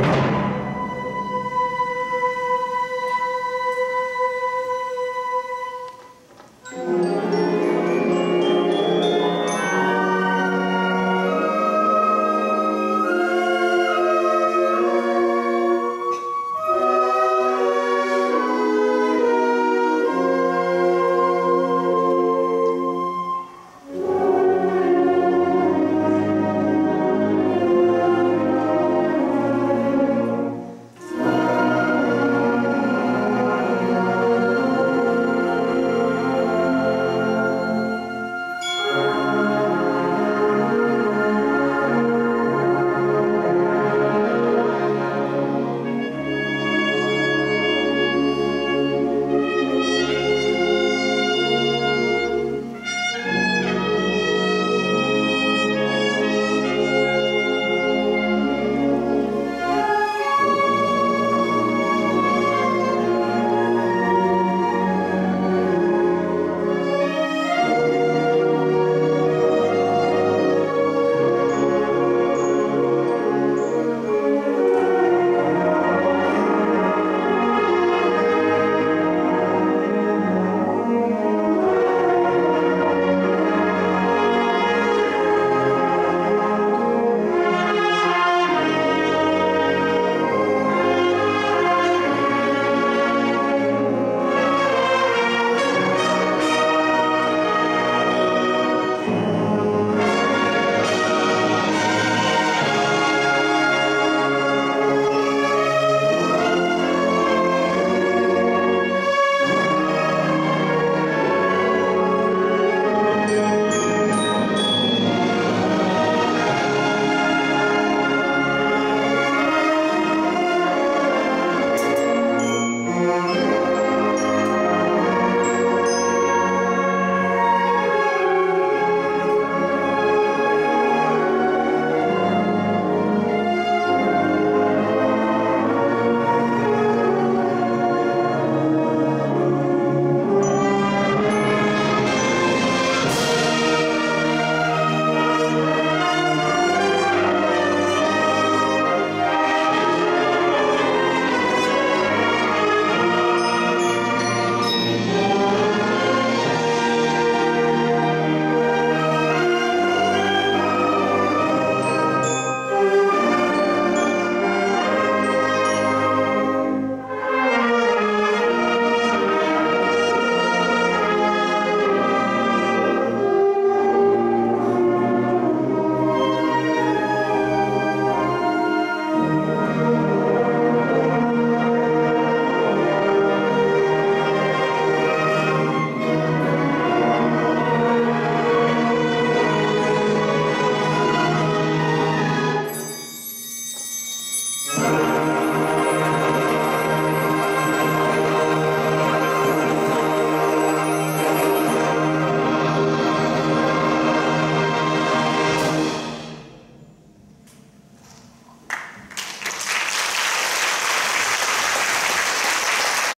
you.